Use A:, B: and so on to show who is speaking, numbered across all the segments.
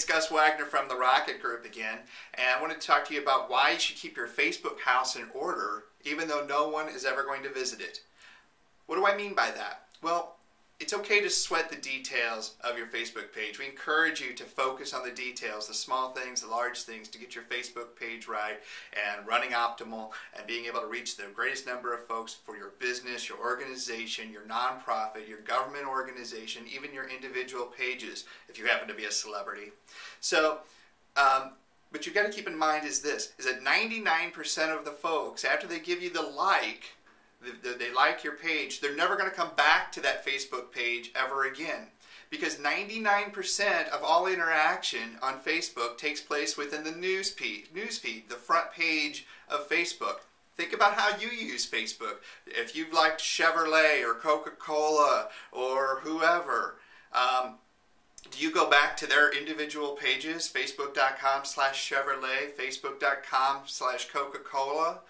A: it's Gus Wagner from the Rocket Group again, and I wanted to talk to you about why you should keep your Facebook house in order even though no one is ever going to visit it. What do I mean by that? Well, it's okay to sweat the details of your Facebook page. We encourage you to focus on the details, the small things, the large things, to get your Facebook page right and running optimal and being able to reach the greatest number of folks for your business, your organization, your nonprofit, your government organization, even your individual pages if you happen to be a celebrity. So, um, but you got to keep in mind is this: is that 99% of the folks, after they give you the like, they like your page, they're never going to come back to that Facebook page ever again. Because 99% of all interaction on Facebook takes place within the news feed, the front page of Facebook. Think about how you use Facebook. If you've liked Chevrolet or Coca-Cola or whoever, um, do you go back to their individual pages, facebook.com slash Chevrolet, facebook.com slash Coca-Cola?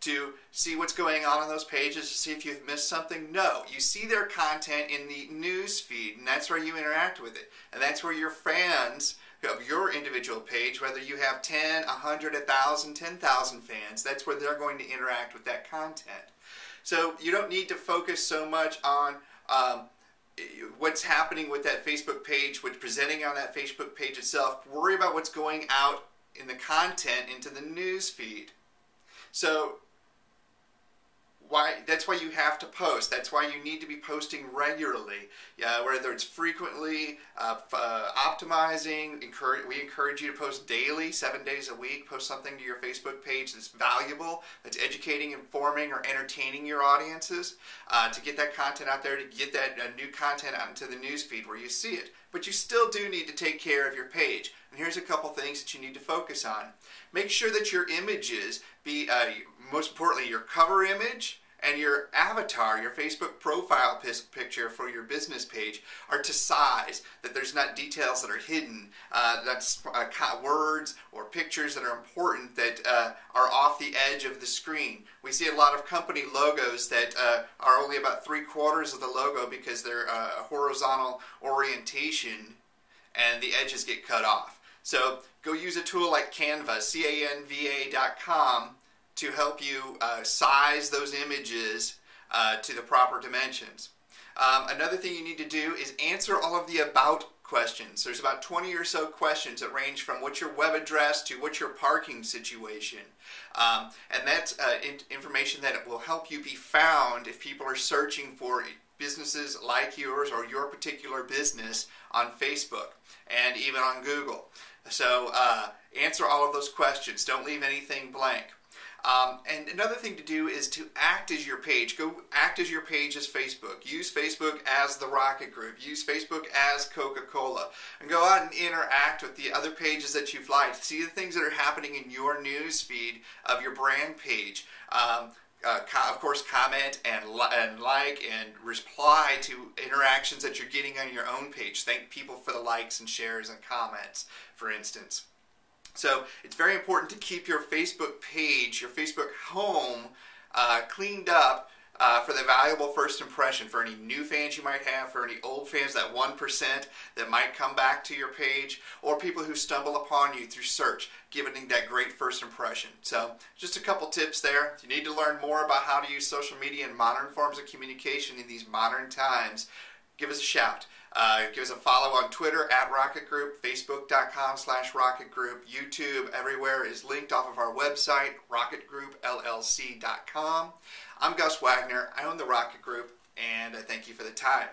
A: To see what's going on on those pages to see if you've missed something? No. You see their content in the news feed, and that's where you interact with it. And that's where your fans of your individual page, whether you have 10, 100, 1,000, 10,000 fans, that's where they're going to interact with that content. So you don't need to focus so much on um, what's happening with that Facebook page, what's presenting on that Facebook page itself. Worry about what's going out in the content into the news feed. So why that's why you have to post. That's why you need to be posting regularly. Yeah, whether it's frequently uh, uh, optimizing. Encourage, we encourage you to post daily, seven days a week. Post something to your Facebook page that's valuable, that's educating, informing, or entertaining your audiences. Uh, to get that content out there, to get that uh, new content out into the newsfeed where you see it. But you still do need to take care of your page. And here's a couple things that you need to focus on. Make sure that your images be, uh, most importantly, your cover image and your avatar, your Facebook profile picture for your business page are to size, that there's not details that are hidden, uh, that's uh, words or pictures that are important that uh, are off the edge of the screen. We see a lot of company logos that uh, are only about three quarters of the logo because they're uh, a horizontal orientation and the edges get cut off. So go use a tool like Canva, C-A-N-V-A.com to help you uh, size those images uh, to the proper dimensions. Um, another thing you need to do is answer all of the about questions. There's about 20 or so questions that range from what's your web address to what's your parking situation. Um, and that's uh, in information that will help you be found if people are searching for businesses like yours or your particular business on Facebook and even on Google. So uh, answer all of those questions. Don't leave anything blank. Um, and another thing to do is to act as your page. Go act as your page as Facebook. Use Facebook as the Rocket Group. Use Facebook as Coca-Cola. And go out and interact with the other pages that you've liked. See the things that are happening in your news feed of your brand page. Um, uh, of course, comment and, li and like and reply to interactions that you're getting on your own page. Thank people for the likes and shares and comments, for instance. So it's very important to keep your Facebook page, your Facebook home, uh, cleaned up uh, for the valuable first impression for any new fans you might have, for any old fans, that 1% that might come back to your page, or people who stumble upon you through search, giving that great first impression. So just a couple tips there. If you need to learn more about how to use social media and modern forms of communication in these modern times, give us a shout. Uh, give us a follow on Twitter at Rocket Group, Facebook.com slash Rocket Group, YouTube, everywhere is linked off of our website, RocketGroupLLC.com. I'm Gus Wagner. I own the Rocket Group, and I thank you for the time.